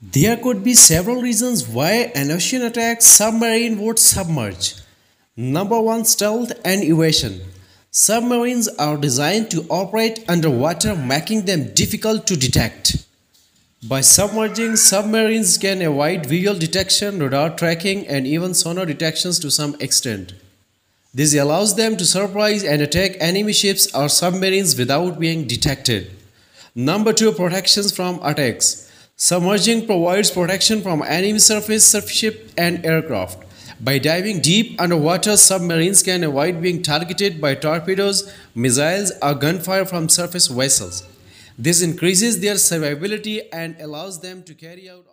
There could be several reasons why an ocean attack submarine would submerge. Number 1 Stealth and Evasion Submarines are designed to operate underwater, making them difficult to detect. By submerging, submarines can avoid visual detection, radar tracking, and even sonar detections to some extent. This allows them to surprise and attack enemy ships or submarines without being detected. Number 2 Protections from attacks Submerging provides protection from enemy surface, ship and aircraft. By diving deep underwater, submarines can avoid being targeted by torpedoes, missiles, or gunfire from surface vessels. This increases their survivability and allows them to carry out